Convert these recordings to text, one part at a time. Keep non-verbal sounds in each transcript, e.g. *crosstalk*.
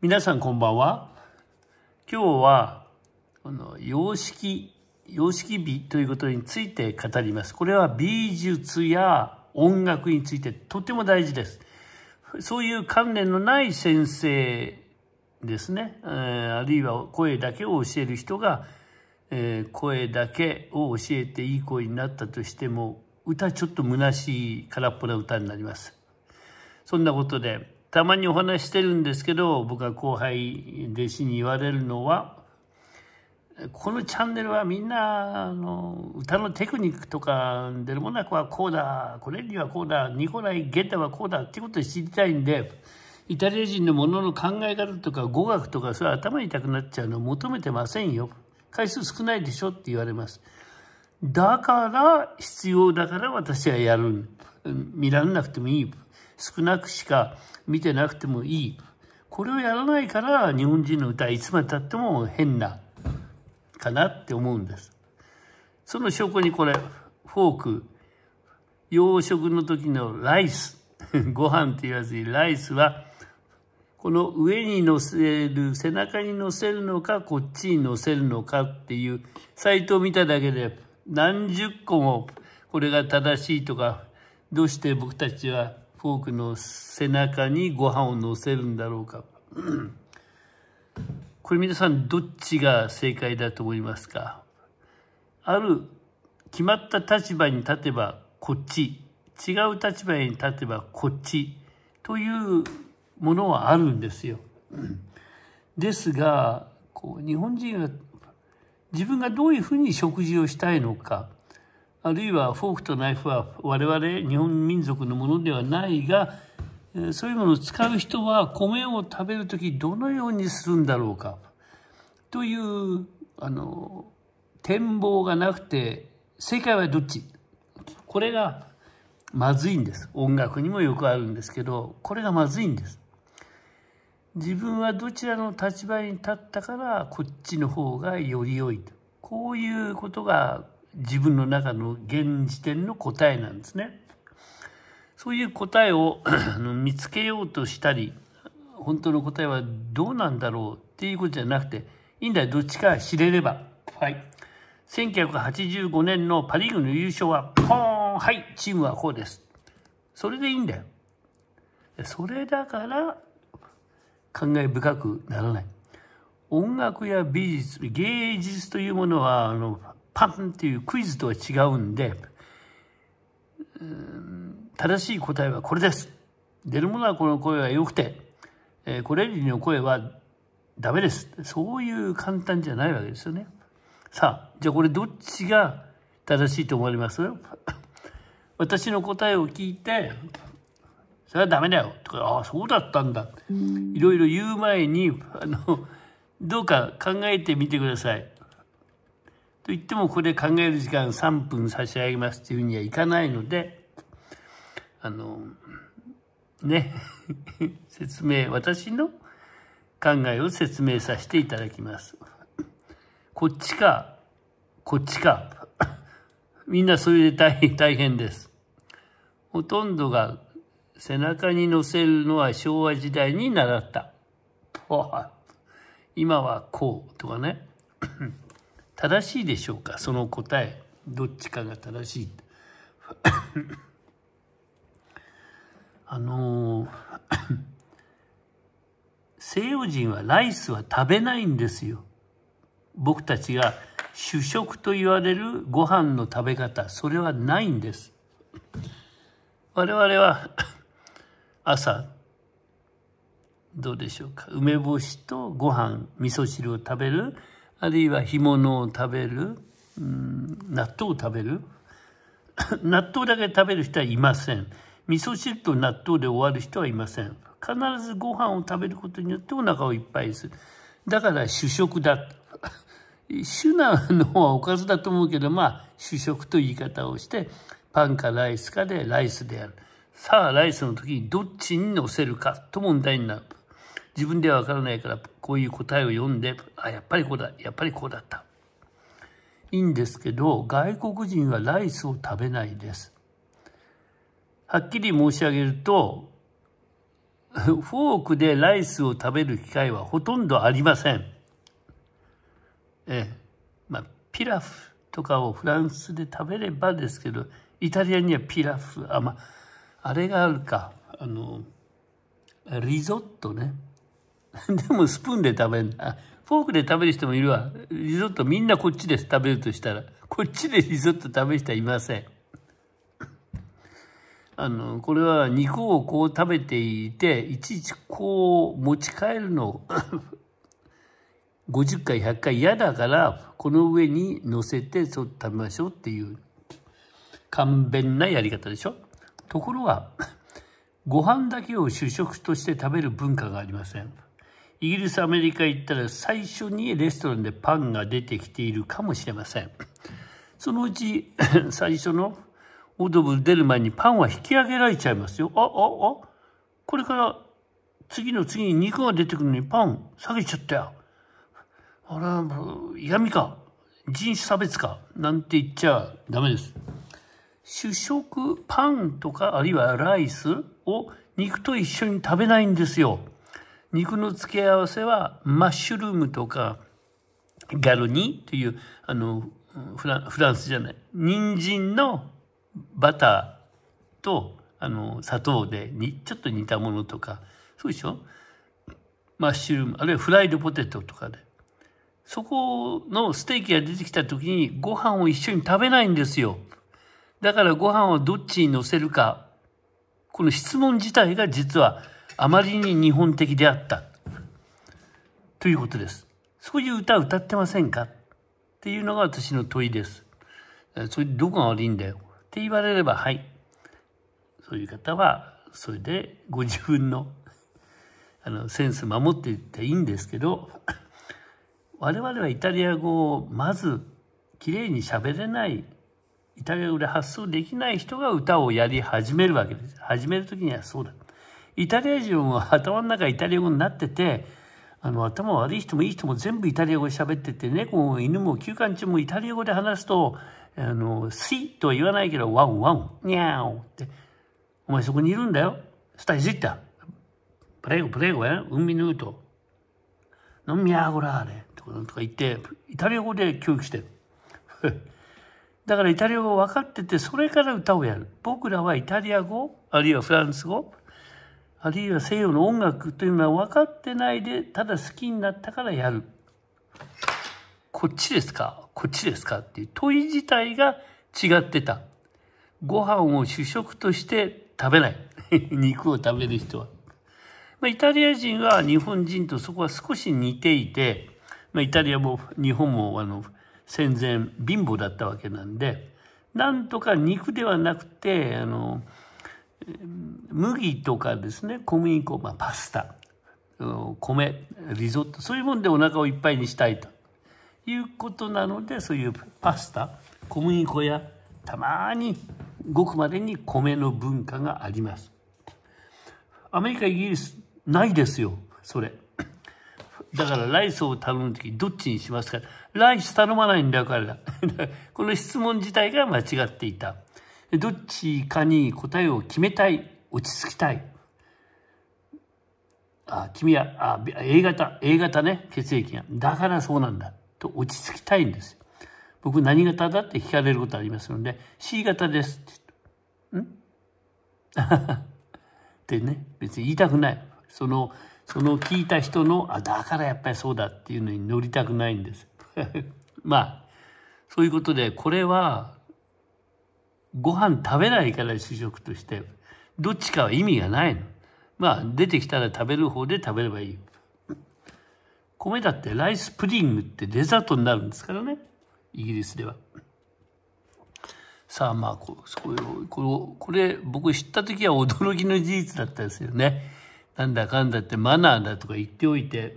皆さんこんばんは。今日は、この様式、様式美ということについて語ります。これは美術や音楽についてとても大事です。そういう関連のない先生ですね、えー、あるいは声だけを教える人が、えー、声だけを教えていい声になったとしても歌ちょっと虚しい空っぽな歌になります。そんなことでたまにお話してるんですけど僕は後輩弟子に言われるのはこのチャンネルはみんなあの歌のテクニックとかデルモナコはこうだコレッリはこうだニコライ・ゲッタはこうだっていうことを知りたいんでイタリア人のものの考え方とか語学とかそれは頭痛くなっちゃうのを求めてませんよ。回数少ないでしょって言われます。だから必要だから私はやる。見られなくてもいい。少なくしか見てなくてもいい。これをやらないから日本人の歌はいつまでたっても変なかなって思うんです。その証拠にこれ、フォーク、洋食の時のライス、*laughs* ご飯って言わずにライスは、この上に乗せる、背中に乗せるのか、こっちに乗せるのかっていうサイトを見ただけで何十個もこれが正しいとか、どうして僕たちはフォークの背中にご飯を乗せるんだろうか。*clears throat* これ皆さんどっちが正解だと思いますか？ある決まった立場に立てばこっち、違う立場に立てばこっちというものはあるんですよ。*clears throat* ですが、こう日本人は自分がどういうふうに食事をしたいのか、あるいはフォークとナイフは我々日本民族のものではないがそういうものを使う人は米を食べる時どのようにするんだろうか。というあの展望がなくて正解はどっち？これがまずいんです。音楽にもよくあるんですけどこれがまずいんです。自分はどちらの立場に立ったからこっちの方がより良いこういうことが自分の中の現時点の答えなんですね。そういう答えを *clears throat* 見つけようとしたり本当の答えはどうなんだろうっていうことじゃなくていいんだよどっちか知れれば。はい。1985年のパ・リーグの優勝はポーンはいチームはこうです。それでいいんだよ。それだから感慨深くならない。音楽や美術芸術というものはあのパンっていうクイズとは違うんで、うん正しい答えはこれです。出るものはこの声は良くて、えー、これの声はダメです。そういう簡単じゃないわけですよね。さあ、じゃあこれどっちが正しいと思われます？*laughs* 私の答えを聞いて、それはダメだよ。とか、ああ、そうだったんだ。いろいろ言う前に、あの、どうか考えてみてください。と言ってもこれ考える時間3分差し上げますというふうにはいかないので、あの、ね、*laughs* 説明、私の考えを説明させていただきます。こっちか、こっちか。みんなそれで大変大変です。ほとんどが背中に乗せるのは昭和時代に習った。今はこうとかね。正しいでしょうか？その答え。どっちかが正しい。*coughs* あの *coughs* 西洋人はライスは食べないんですよ。僕たちが主食と言われるご飯の食べ方。それはないんです。我々は *coughs* 朝どうでしょうか？梅干しとご飯味噌汁を食べるあるいは干物を食べる、うん、納豆を食べる。*coughs* 納豆だけ食べる人はいません。味噌汁と納豆で終わる人はいません。必ずご飯を食べることによってお腹をいっぱいにする。だから主食だ。*laughs* 主なのはおかずだと思うけどまあ主食という言い方をしてパンかライスかでライスである。さあライスの時にどっちに乗せるかと問題になる。自分ではわからないからこういう答えを読んであやっぱりこうだやっぱりこうだったいいんですけど外国人はライスを食べないですはっきり申し上げるとフォークでライスを食べる機会はほとんどありません。え。まあ、ピラフとかをフランスで食べればですけど、イタリアにはピラフ、あ、まあ、あれがあるか。あの、リゾットね。*laughs* でもスプーンで食べるあ、フォークで食べる人もいるわ。リゾットみんなこっちです食べるとしたら、こっちでリゾット食べる人はいません。*laughs* あの、これは肉をこう食べていて、いちいちこう持ち帰るの50回、*laughs* 100回嫌だから、この上に乗せてそう食べましょうっていう簡便なやり方でしょ？ところが、ご飯だけを主食として食べる文化がありません。イギリス、アメリカ行ったら最初にレストランでパンが出てきているかもしれません。そのうち *laughs* 最初のオードブル出る前にパンは引き上げられちゃいますよ。あ、あ、あ、これから次の次に肉が出てくるのにパン下げちゃったよ。あら、嫌味か。人種差別か。なんて言っちゃダメです。主食、パンとかあるいはライスを肉と一緒に食べないんですよ。肉の付け合わせはマッシュルームとかガルニというあのフランスじゃない。人参のバターとあの砂糖でにちょっと似たものとか。そうでしょ？マッシュルーム。あるいはフライドポテトとかで。そこのステーキが出てきた時にご飯を一緒に食べないんですよ。だからご飯をどっちに乗せるか。この質問自体が実はあまりに日本的であったということですそういう歌歌ってませんか？っていうのが私の問いですそれどこが悪いんだよ？って言われれば、はい。そういう方は、それでご自分の、あの、センス守っていっていいんですけど、我々はイタリア語をまず、きれいに喋れない、イタリア語で発想できない人が歌をやり始めるわけです。始める時にはそうだ。イタリア人は頭の中イタリア語になってて、あの頭悪い人もいい人も全部イタリア語で喋ってて猫も犬も休館中もイタリア語で話すとあの、しとは言わないけど、ワンワン、ニャーオって、お前そこにいるんだよ。スタイジッタ。プレゴ、プレゴや、ウンミヌート。ノミャーゴラーレ。とか言って、イタリア語で教育してる。*laughs* だからイタリア語分かってて、それから歌をやる。僕らはイタリア語、あるいはフランス語、あるいは西洋の音楽というのは分かってないで、ただ好きになったからやる。こっちですか？こっちですか？っていう問い自体が違ってた。ご飯を主食として食べない。*laughs* 肉を食べる人は。まあ、イタリア人は日本人とそこは少し似ていて、まあ、イタリアも日本もあの戦前貧乏だったわけなんで、なんとか肉ではなくて、あの、麦とかですね、小麦粉、まあ、パスタ、米、リゾット、そういうもんでお腹をいっぱいにしたいと。いうことなのでそういうパスタ小麦粉やたまにごくまでに米の文化があります。アメリカイギリスないですよそれ。だからライスを頼む時どっちにしますか。ライス頼まないんだよ彼ら。*laughs* この質問自体が間違っていた。どっちかに答えを決めたい落ち着きたい。あ君はあ A 型 A 型ね血液が。だからそうなんだ。と落ち着きたいんです。僕何型だって聞かれることありますので C 型ですって。ん？*laughs* ってね別に言いたくない。そのその聞いた人のあだからやっぱりそうだっていうのに乗りたくないんです。*laughs* まあそういうことでこれはご飯食べないから主食としてどっちかは意味がないのまあ出てきたら食べる方で食べればいい米だってライスプディングってデザートになるんですからねイギリスでは。さあまあここここれ僕知った時は驚きの事実だったですよね。なんだかんだってマナーだとか言っておいて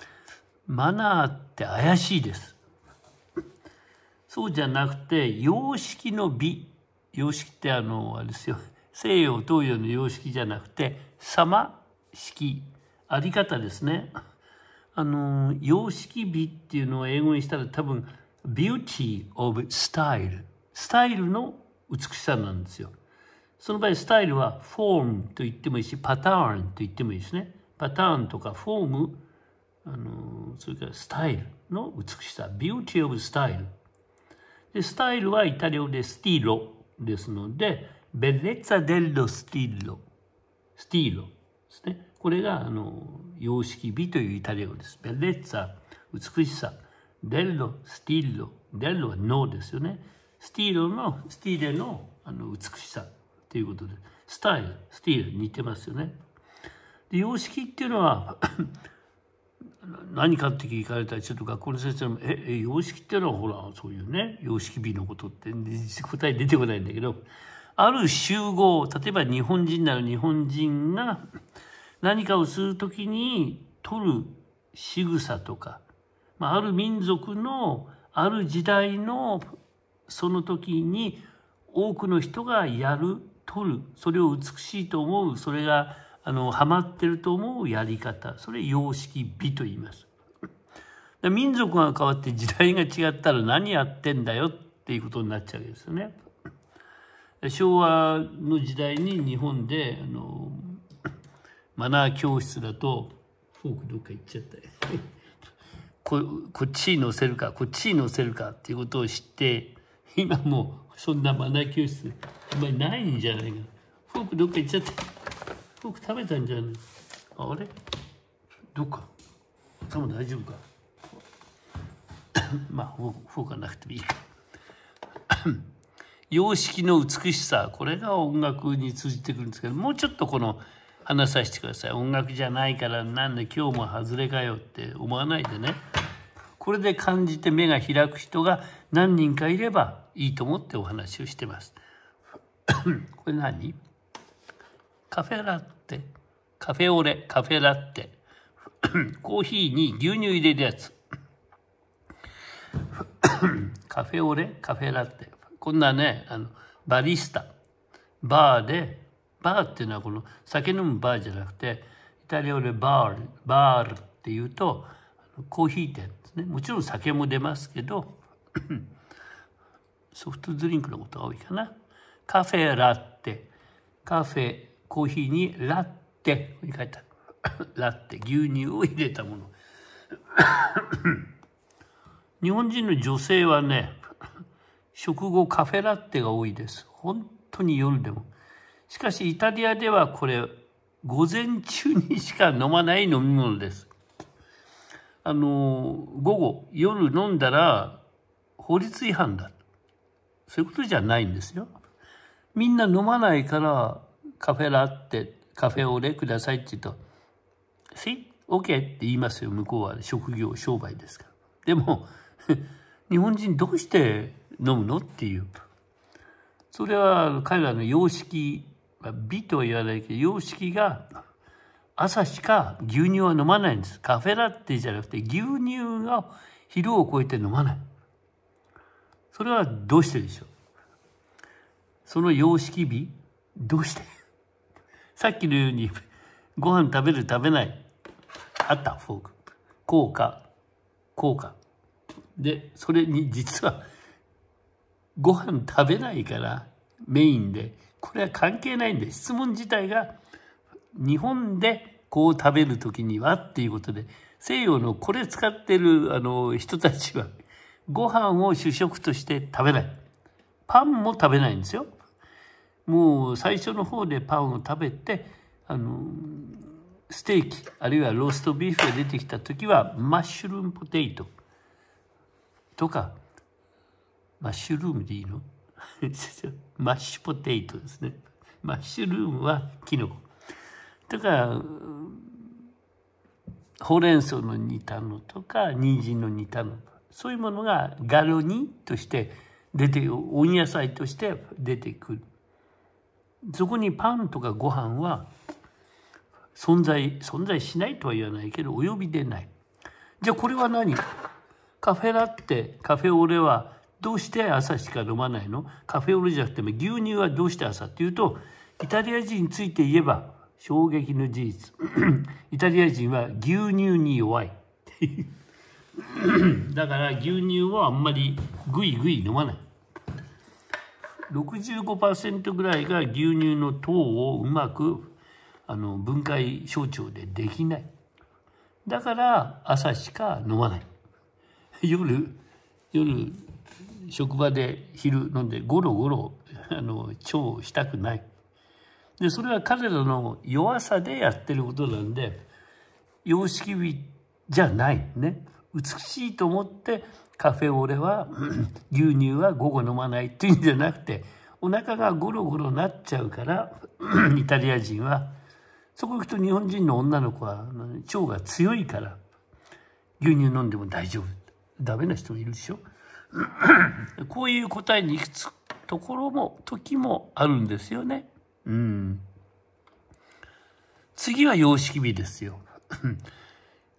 *laughs* マナーって怪しいです。そうじゃなくて様式の美様式ってあのあれですよ。*laughs* 西洋東洋の様式じゃなくて様式。あり方ですね。*laughs* あの様式美っていうのを英語にしたら多分 beauty of style スタイル。の美しさなんですよ。その場合スタイルはフォームと言ってもいいしパターンと言ってもいいですね。パターンとかフォームあのそれからスタイルの美しさ。 beauty of style でスタイルはイタリア語で stilo。ですので bellezza dello stilo。stilo ですね。これがあの様式美というイタリア語です。 bellezza 美しさ。 dello stilo dello は「の」ですよね。 stilo の stile のあの美しさ。ということで。 style。stile。似てますよね。で様式っていうのは何かって聞かれたらちょっと学校の先生も「ええ様式っていうのはほらそういうね様式美のことって答え出てこないんだけどある集合例えば日本人なら日本人が何かをする時に取る仕草とか、まあ、ある民族のある時代のその時に多くの人がやる取るそれを美しいと思うそれがあのハマってると思うやり方それ様式美と言います。民族が変わって時代が違ったら何やってんだよっていうことになっちゃうわけですよね。昭和の時代に日本であのマナー教室だとフォークどっか行っちゃった *laughs* ここっちに乗せるかこっちに乗せるかっていうことを知って今もうそんなマナー教室あんまりないんじゃないかフォークどっか行っちゃったフォーク食べたんじゃない？あれ？どっか？頭大丈夫か？*coughs* まあフォークがなくてもいいか。*coughs* 様式の美しさこれが音楽に通じてくるんですけどもうちょっとこの話させてください。音楽じゃないからなんで今日も外れかよって思わないでね。これで感じて目が開く人が何人かいればいいと思ってお話をしてます。*coughs* これ何？カフェラテカフェオレカフェラテ。*coughs* コーヒーに牛乳入れるやつ。*coughs* カフェオレカフェラテ。こんなねあのバリスタ。バーでバーっていうのはこの酒飲むバーじゃなくてイタリア語でバーバールっていうとコーヒー店ですね。もちろん酒も出ますけど *coughs* ソフトドリンクのことが多いかな。カフェラテ。カフェコーヒーにラッテに書いてある。*coughs* ラッテ牛乳を入れたもの。*coughs* 日本人の女性はね食後カフェラッテが多いです。本当に夜でも。しかしイタリアではこれ午前中にしか飲まない飲み物です。あの午後夜飲んだら法律違反だ。そういうことじゃないんですよ。みんな飲まないからカフェラテカフェオレくださいって言うと「し OK」って言いますよ向こうは。職業商売ですから。でも *laughs* 日本人どうして飲むのっていう。それは彼らの様式美とは言わないけど様式が朝しか牛乳は飲まないんです。カフェラテじゃなくて牛乳が昼を超えて飲まない。それはどうしてでしょう？その様式美どうして？さっきのようにご飯食べる食べない。あった。フォーク。効果。効果。でそれに実はご飯食べないからメインで。これは関係ないんで質問自体が日本でこう食べる時にはっていうことで西洋のこれ使ってるあの人たちはご飯を主食として食べない。パンも食べないんですよ。もう最初の方でパンを食べてあのステーキあるいはローストビーフが出てきた時はマッシュルームポテイト。とかマッシュルームでいいの？*laughs* マッシュポテイトですね。マッシュルームはキノコ。とかほうれん草の煮たのとか人参の煮たの。そういうものがガロニとして出て温野菜として出てくる。そこにパンとかご飯は存在存在しないとは言わないけどお呼びでない。じゃあこれは何？カフェラテカフェオレはどうして朝しか飲まないの？カフェオレじゃなくても牛乳はどうして朝？っていうとイタリア人について言えば衝撃の事実。*clears throat* イタリア人は牛乳に弱い。*clears throat* だから牛乳はあんまりグイグイ飲まない。65%ぐらいが牛乳の糖をうまくあの分解小腸でできない。だから朝しか飲まない。*laughs* 夜夜職場で昼飲んでゴロゴロあの腸したくない。でそれは彼らの弱さでやってることなんで様式美じゃないね。美しいと思ってカフェオレは牛乳は午後飲まないっていうんじゃなくてお腹がゴロゴロなっちゃうから *clears throat* イタリア人はそこ行くと日本人の女の子は腸が強いから牛乳飲んでも大丈夫ダメな人もいるでしょ *clears throat* こういう答えに行くところも時もあるんですよね。うん。次は様式美ですよ。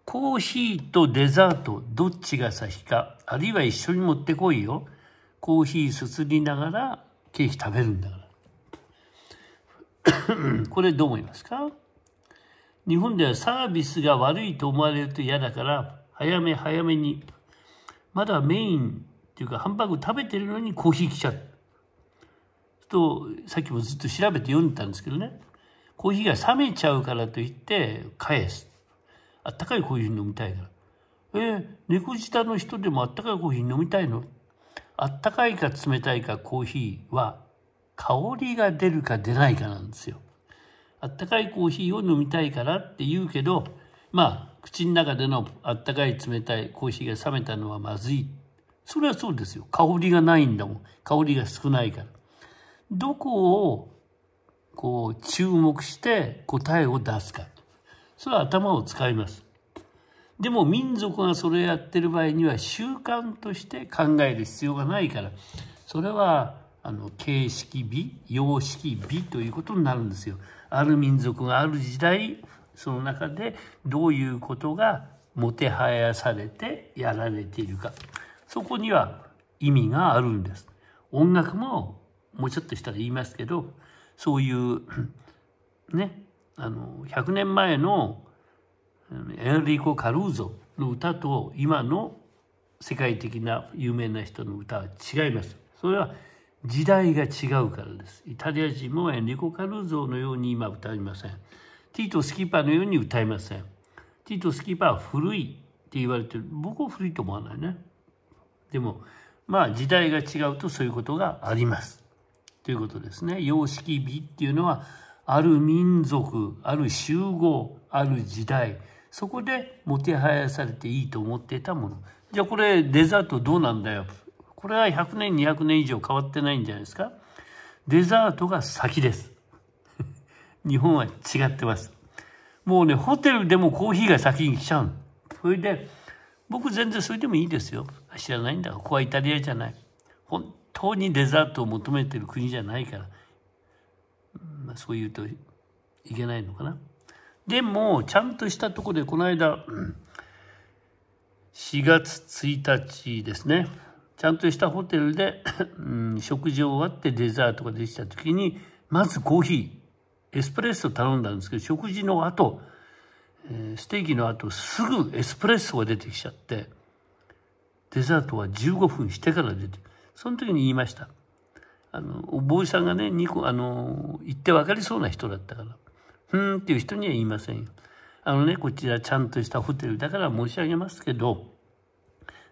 コーヒーとデザートどっちが先かあるいは一緒に持ってこいよ。コーヒーすすりながらケーキ食べるんだから。*coughs* これどう思いますか？日本ではサービスが悪いと思われると嫌だから早め早めにまだメインっていうかハンバーグ食べてるのにコーヒー来ちゃう。とさっきもずっと調べて読んでたんですけどねコーヒーが冷めちゃうからといって返すあったかいコーヒー飲みたいからえー、猫舌の人でもあったかいコーヒー飲みたいの？あったかいか冷たいかコーヒーは香りが出るか出ないかなんですよ。あったかいコーヒーを飲みたいからって言うけどまあ口の中でのあったかい冷たいコーヒーが冷めたのはまずい。それはそうですよ。香りがないんだもん。香りが少ないから。どこをこう注目して答えを出すか。それは頭を使いますでも民族がそれやってる場合には習慣として考える必要がないからそれはあの形式美様式美ということになるんですよ。ある民族がある時代その中でどういうことがもてはやされてやられているかそこには意味があるんです。音楽ももうちょっとしたら言いますけどそういうねあの100年前のエンリコ・カルーゾの歌と今の世界的な有名な人の歌は違います。それは時代が違うからです。イタリア人もエンリコ・カルーゾのように今歌いません。ティート・スキッパーのように歌いません。ティート・スキッパーは古いって言われてる。僕は古いと思わないね。でもまあ時代が違うとそういうことがあります。ということですね。様式美っていうのは、ある民族、ある集合、ある時代、そこでもてはやされていいと思っていたもの。じゃあこれデザートどうなんだよ？これは100年、200年以上変わってないんじゃないですか？デザートが先です。*laughs* 日本は違ってます。もうね、ホテルでもコーヒーが先に来ちゃうそれで、僕全然それでもいいですよ。知らないんだここはイタリアじゃない。本当にデザートを求めてる国じゃないから、まあ、そう言うといけないのかな。でもちゃんとしたとこでこの間4月1日ですねちゃんとしたホテルで食事終わってデザートができた時にまずコーヒーエスプレッソ頼んだんですけど食事の後ステーキの後すぐエスプレッソが出てきちゃってデザートは15分してから出てその時に言いました。あの、お坊さんがね、2個、あの、言って分かりそうな人だったから、ふーんっていう人には言いませんよ。あのね、こちらちゃんとしたホテルだから申し上げますけど、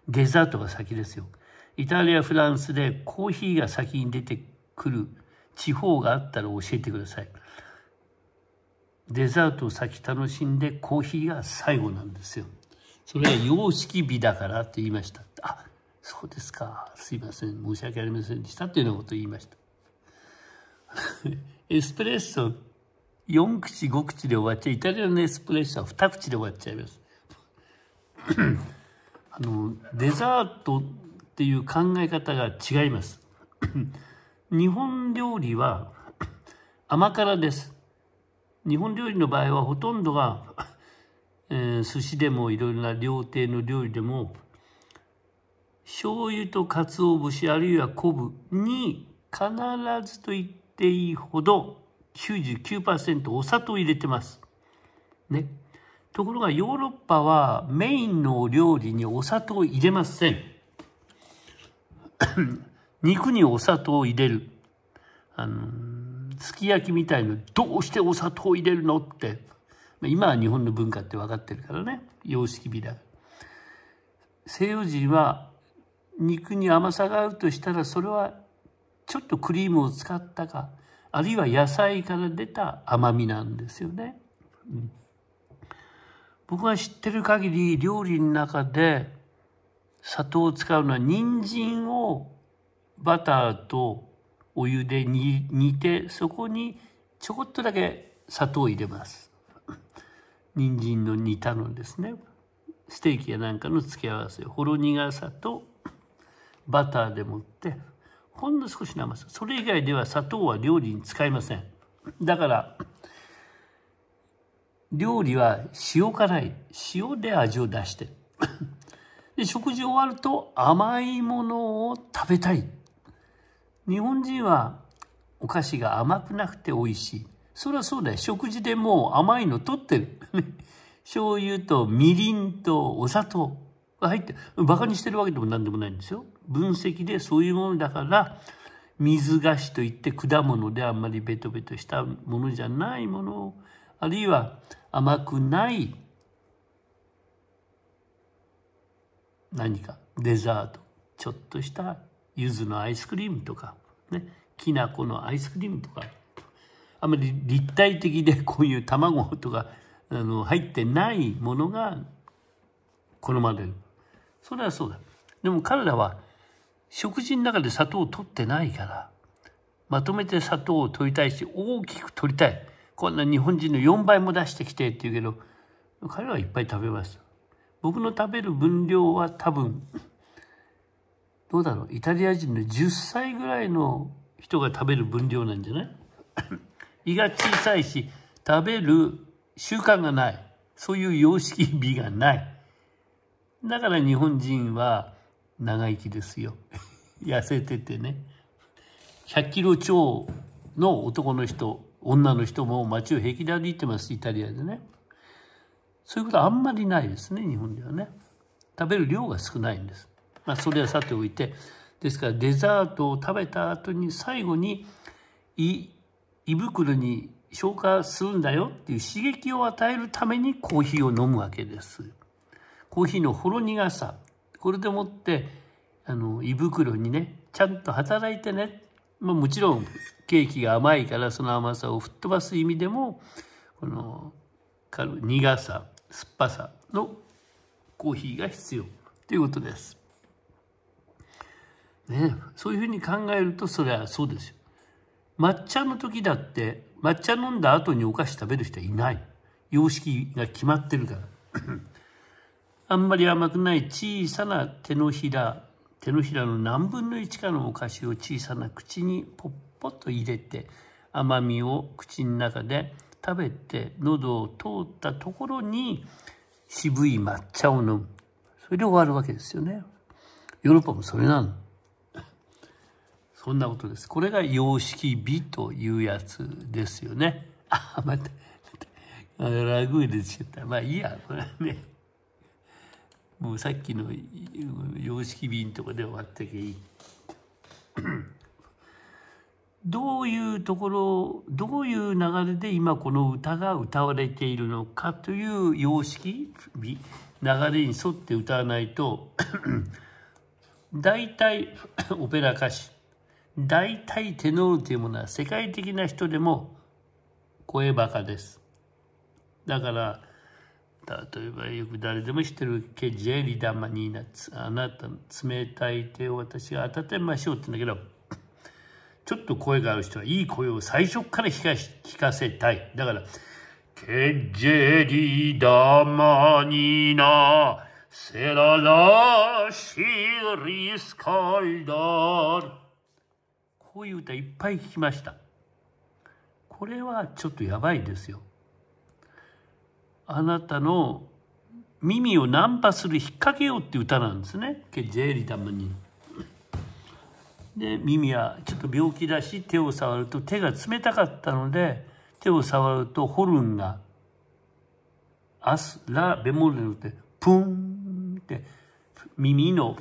デザートが先ですよ。イタリア、フランスでコーヒーが先に出てくる地方があったら教えてください。デザートを先楽しんでコーヒーが最後なんですよ。それは様式美だからって言いました。あ、そうですか。すいません。申し訳ありませんでした。というようなことを言いました。*laughs* エスプレッソ4口5口で終わっちゃう。イタリアのエスプレッソは2口で終わっちゃいます。*coughs* あの、デザートっていう考え方が違います。*coughs* 日本料理は *coughs* 甘辛です。日本料理の場合はほとんどが、えー、寿司でもいろいろな料亭の料理でも醤油と鰹節あるいは昆布に必ずと言っていいほど99%お砂糖入れてます。ね。ところがヨーロッパはメインのお料理にお砂糖入れません。*coughs* 肉にお砂糖を入れる。あのすき焼きみたいのどうしてお砂糖入れるのって今は日本の文化って分かってるからね様式美だ西洋人は肉に甘さがあるとしたらそれはちょっとクリームを使ったかあるいは野菜から出た甘みなんですよね。うん、僕が知ってる限り料理の中で砂糖を使うのは人参をバターとお湯で煮てそこにちょこっとだけ砂糖を入れます。*laughs* 人参の煮たのですね。ステーキやなんかの付け合わせほろ苦さとバターでもってほんの少しの甘さ。それ以外では砂糖は料理に使いません。だから料理は塩辛い。塩で味を出して。で食事終わると甘いものを食べたい。日本人はお菓子が甘くなくて美味しい。それはそうだよ。食事でもう甘いの取ってる。*laughs* 醤油とみりんとお砂糖が入ってバカにしてるわけでも何でもないんですよ。分析でそういうものだから水菓子といって果物であんまりベトベトしたものじゃないものあるいは甘くない何かデザートちょっとした柚子のアイスクリームとかねきな粉のアイスクリームとかあまり立体的でこういう卵とかあの入ってないものが好まれるそれはそうだ。でも彼らは食事の中で砂糖を取ってないからまとめて砂糖を取りたいし大きく取りたいこんな日本人の4倍も出してきてって言うけど彼はいっぱい食べます僕の食べる分量は多分どうだろうイタリア人の10歳ぐらいの人が食べる分量なんじゃない？胃が小さいし食べる習慣がない。そういう様式美がない。だから日本人は長生きですよ。*laughs* 痩せててね。100キロ超の男の人、女の人も街を平気で歩いてます、イタリアでね。そういうことあんまりないですね、日本ではね。食べる量が少ないんです。まあ、それはさておいて、ですからデザートを食べた後に最後に胃胃袋に消化するんだよっていう刺激を与えるためにコーヒーを飲むわけです。コーヒーのほろ苦さこれでもってあの胃袋にねちゃんと働いてね、まあ、もちろんケーキが甘いからその甘さを吹っ飛ばす意味でもこの苦さ酸っぱさのコーヒーが必要ということです。ね、そういうふうに考えるとそれはそうですよ。抹茶の時だって抹茶飲んだ後にお菓子食べる人はいない。様式が決まってるから。あんまり甘くない小さな手のひら、手のひらの何分の1かのお菓子を小さな口にポッポッと入れて、甘みを口の中で食べて喉を通ったところに渋い抹茶を飲む。それで終わるわけですよね。ヨーロッパもそれなの。そんなことです。これが様式美というやつですよね。あ、また、またラグーでちゃった。まあいいや、これね。もうさっきの様式美のとこで終わってけいい。*coughs* どういうところ、どういう流れで今この歌が歌われているのかという様式、流れに沿って歌わないと、*coughs* 大体 *coughs* オペラ歌手、大体テノールというものは世界的な人でも声バカです。だから例えばよく誰でも知ってるケジェリダマニーナあなたの冷たい手を私が温めましょうって言うんだけど *laughs* ちょっと声がある人はいい声を最初から聞かせたい。だからケジェリダマニーナセララシーリスカルダー。こういう歌いっぱい聞きました。これはちょっとやばいですよ。あなたの耳をナンパする引っ掛けようって歌なんですね。ジェリダムに。で耳はちょっと病気だし手を触ると手が冷たかったので手を触るとホルンがアスラベモルによってプンって耳の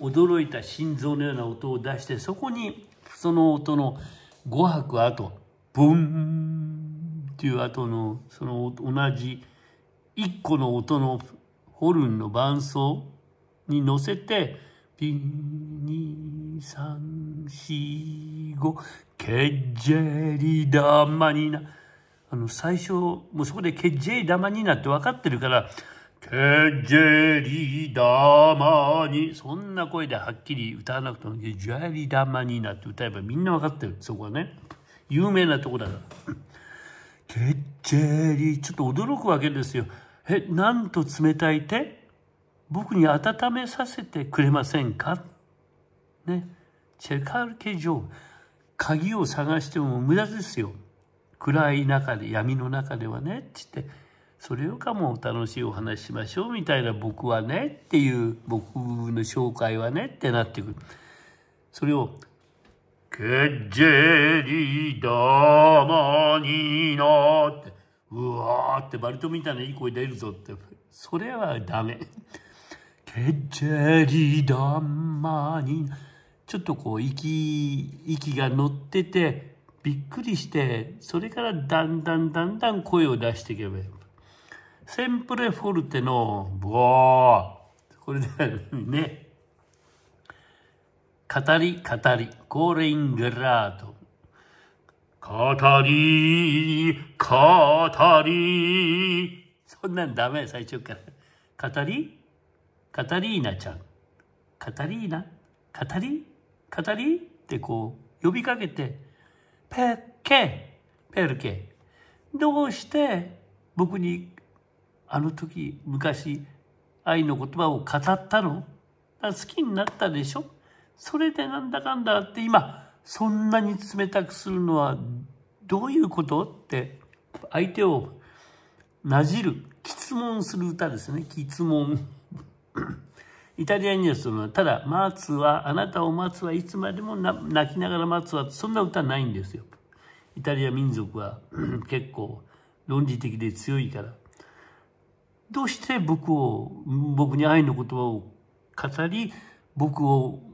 驚いた心臓のような音を出してそこにその音の5拍後、ブンっていう後の、その同じ1個の音のホルンの伴奏に乗せて、ピニサンシゴケッジェリダマニナ。あの最初もうそこでケッジェリダマニナって分かってるからケッジェリダマニそんな声ではっきり歌わなくてもケッジェリダマニナって歌えばみんな分かってる。そこはね。有名なとこだから。ケッジェリちょっと驚くわけですよえなんと冷たい手？僕に温めさせてくれませんか？ね。チェカルケ城。鍵を探しても無駄ですよ。暗い中で、闇の中ではね。って言って、それよかも楽しいお話しましょうみたいな僕はねっていう僕の紹介はねってなってくる。それを、ケッジェリダマニナって、うわーってバリトみたいないい声出るぞって、それはダメ。ケッジェリダンマニちょっとこう息息が乗っててびっくりしてそれからだんだんだんだん声を出していけばいい。センプレフォルテのボー。これでね。語り語りコーレイングラート語り語り。そんなんダメ最初から。語り？カタリーナちゃん。カタリーナカタリカタリってこう呼びかけて、ペッケペルケ。どうして僕にあの時昔愛の言葉を語ったの？好きになったでしょ？それでなんだかんだって今そんなに冷たくするのはどういうこと？って相手をなじる、質問する歌ですね。質問。*coughs* イタリアにはその、ただ、待つは、あなたを待つはいつまでも泣きながら待つは、そんな歌ないんですよ。イタリア民族は *coughs* 結構論理的で強いから。どうして僕を、僕に愛の言葉を語り、僕を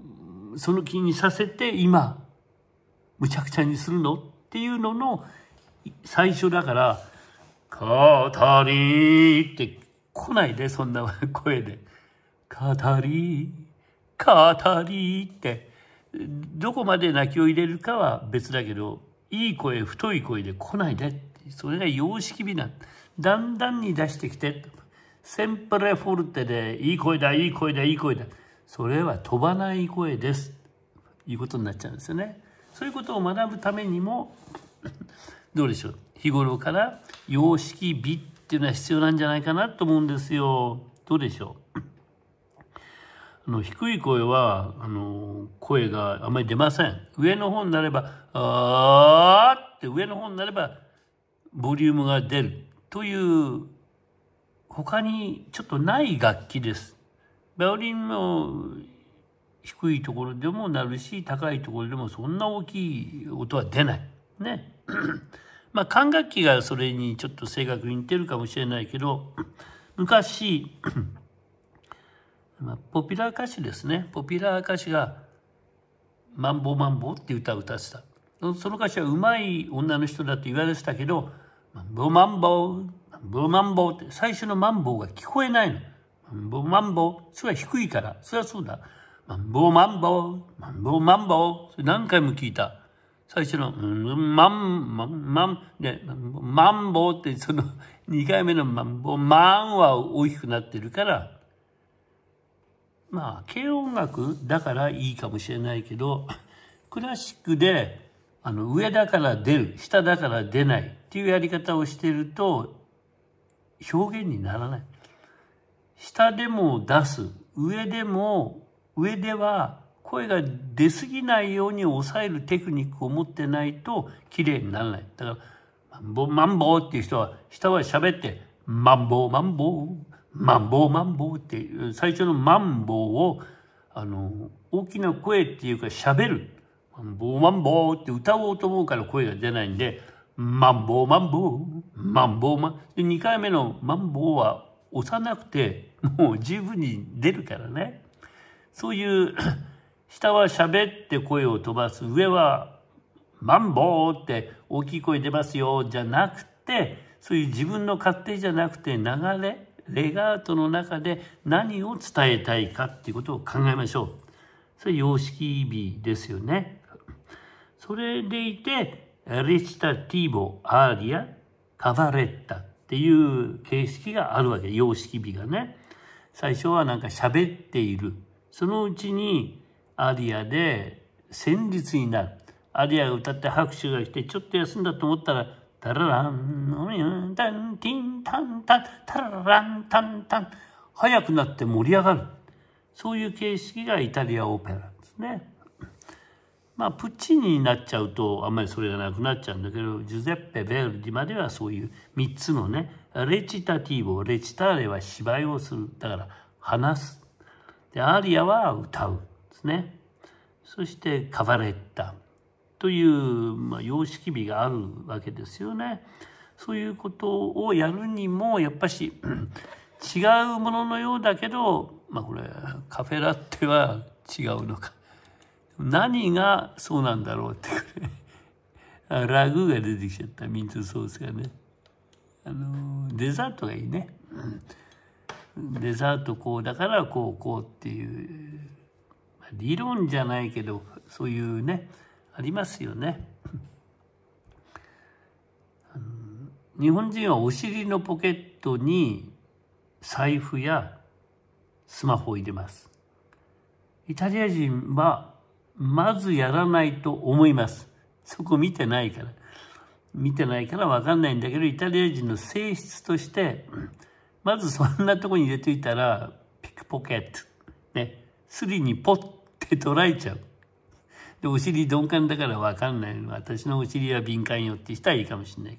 その気にさせて今、むちゃくちゃにするの？っていうのの最初だから、語りって来ないで、そんな声で。語り、語りって、どこまで泣きを入れるかは別だけど、いい声、太い声で来ないで。それが様式美なんだんだんに出してきて。センプレフォルテで、いい声だ、いい声だ、いい声だ。それは飛ばない声です。いうことになっちゃうんですよね。そういうことを学ぶためにも、*laughs* どうでしょう。日頃から様式美っていうのは必要なんじゃないかなと思うんですよ。どうでしょう。あの低い声はあの声があまり出ません上の方になれば「あー」って上の方になればボリュームが出るという他にちょっとない楽器です。バイオリンも低いところでもなるし高いところでもそんな大きい音は出ない。ね。*clears throat* まあ管楽器がそれにちょっと正確に似てるかもしれないけど *clears throat* 昔 *clears throat* まあ、ポピュラー歌手ですねポピュラー歌手が「マンボマンボウ」って歌を歌ってたその歌手はうまい女の人だと言われてたけど「マンボマンボマンボマンボウ」って最初のマンボウが聞こえないの。マンボウマンボウそれは低いからそれはそうだ。マンボウマンボウマンボウマンボウそれ何回も聞いた。最初の、マン、マン、マン、で、マンボウってその *laughs* 2回目のマンボウ、マンは大きくなってるから、まあ軽音楽だからいいかもしれないけど *laughs* クラシックであの上だから出る下だから出ないっていうやり方をしてると表現にならない。下でも出す。上でも上では声が出過ぎないように抑えるテクニックを持ってないと綺麗にならない。だからマンボウマンボウっていう人は下は喋ってマンボウマンボウマンボウマンボウっていう最初のマンボウをあの大きな声っていうか喋る。マンボウマンボウって歌おうと思うから声が出ないんでマンボウマンボウマンボウマン。で2回目のマンボウは押さなくてもう十分に出るからねそういう下は喋って声を飛ばす上はマンボウって大きい声出ますよじゃなくてそういう自分の勝手じゃなくて流れレガートの中で何を伝えたいかっていうことを考えましょう。それ様式美ですよね。それでいてレチタティーボアーリアカバレッタっていう形式があるわけ様式美がね。最初はなんか喋っている。そのうちにアリアで旋律になる。アリアが歌って拍手が来てちょっと休んだと思ったらタラランタンティンタンタンタラランタンタン早くなって盛り上がるそういう形式がイタリアオペラですね。まあプッチーニになっちゃうとあんまりそれがなくなっちゃうんだけどジュゼッペ・ベルディまではそういう3つのねレチタティーボレチターレは芝居をする。だから話す。でアリアは歌うですね。そしてカバレッタという、まあ、様式美があるわけですよね。そういうことをやるにもやっぱし *clears throat* 違うもののようだけど、まあ、これカフェラッテは違うのか。何がそうなんだろうって *laughs* ラグーが出てきちゃったミントソースがね。あのデザートがいいね、デザートこうだからこうこうっていう理論じゃないけどそういうねありますよね。日本人はお尻のポケットに財布やスマホを入れます。イタリア人はまずやらないと思います。そこ見てないから。見てないからわかんないんだけど、イタリア人の性質として、まずそんなとこに入れといたら、ピックポケット。ね。スリにポッて捉えちゃう。でお尻鈍感だから分かんない私のお尻は敏感よって人はいいかもしれない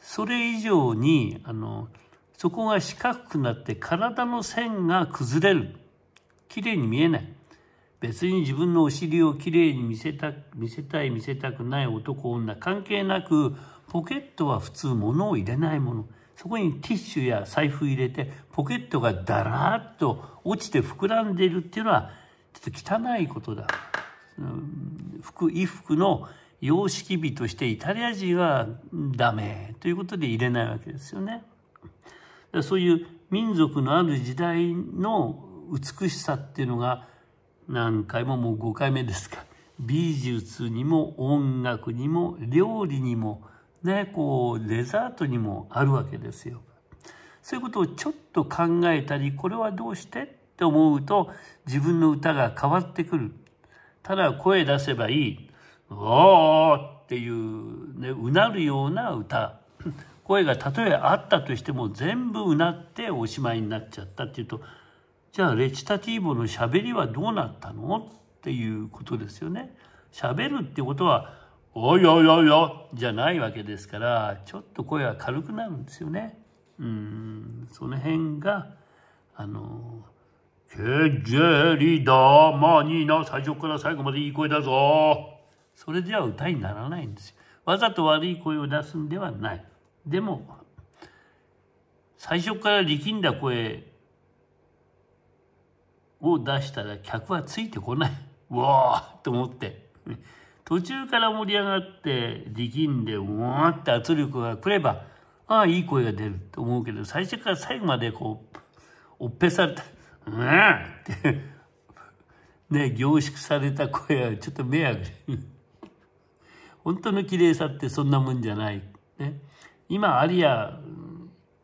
それ以上にあのそこが四角くなって体の線が崩れるきれいに見えない別に自分のお尻をきれいに見せた見せたい見せたくない男女関係なくポケットは普通物を入れないものそこにティッシュや財布入れてポケットがだらーっと落ちて膨らんでいるっていうのはちょっと汚いことだ。服衣服の様式美としてイタリア人はダメということで入れないわけですよね。そういう民族のある時代の美しさっていうのが何回ももう5回目ですか美術にも音楽にも料理にもねこうデザートにもあるわけですよ。そういうことをちょっと考えたりこれはどうしてって思うと自分の歌が変わってくる。ただ声出せばいい「おー!」っていうねうなるような歌 *laughs* 声がたとえあったとしても全部うなっておしまいになっちゃったっていうとじゃあレチタティーボのしゃべりはどうなったの？っていうことですよね。しゃべるってことは「おいおいおいお」じゃないわけですからちょっと声が軽くなるんですよね。うんその辺があのケジェリダマニな最初から最後までいい声だぞ。それでは歌にならないんですよ。わざと悪い声を出すんではない。でも、最初から力んだ声を出したら客はついてこない。う *laughs* わーと思って。途中から盛り上がって力んでうわーって圧力が来ればああいい声が出ると思うけど最初から最後までこうおっぺされたうんって *laughs* ね凝縮された声はちょっと迷惑 *laughs* 本当の綺麗さってそんなもんじゃない。ね、今アリア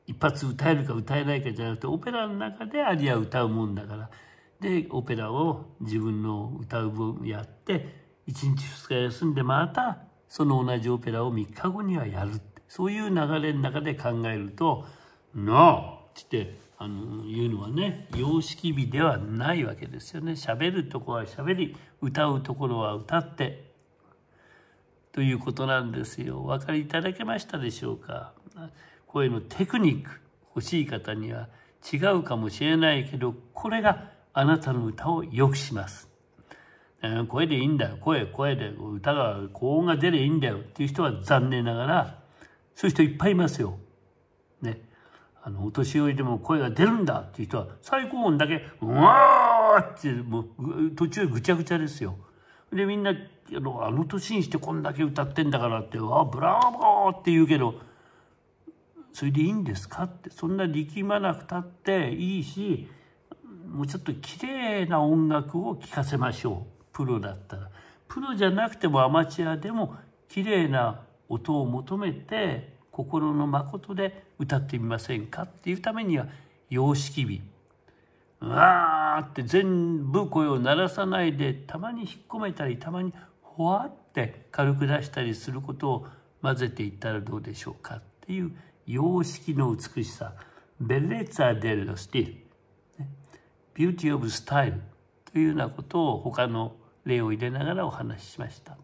一発歌えるか歌えないかじゃなくてオペラの中でアリア歌うもんだからでオペラを自分の歌う分やって1日2日休んでまたその同じオペラを3日後にはやるそういう流れの中で考えると「No!」ってあのいうのはね様式美ではないわけですよね喋るとこは喋り歌うところは歌ってということなんですよお分かりいただけましたでしょうか？声のテクニック欲しい方には違うかもしれないけどこれがあなたの歌を良くします声でいいんだよ声声で歌が高音が出ればいいんだよっていう人は残念ながらそういう人いっぱいいますよ。ね。あのお年寄りでも声が出るんだっていう人は最高音だけ「うわー!」ってもう途中ぐちゃぐちゃですよ。でみんなあのあの年にしてこんだけ歌ってんだからって「わブラボー!」って言うけどそれでいいんですか？ってそんな力まなくたっていいしもうちょっと綺麗な音楽を聴かせましょう。プロだったら。プロじゃなくてもアマチュアでも綺麗な音を求めて心の誠で歌ってみませんかっていうためには様式美。うわーって全部声を鳴らさないでたまに引っ込めたりたまにほわって軽く出したりすることを混ぜていったらどうでしょうかっていう様式の美しさ。 bellezza dello stilo、beauty of style というようなことを他の例を入れながらお話ししました。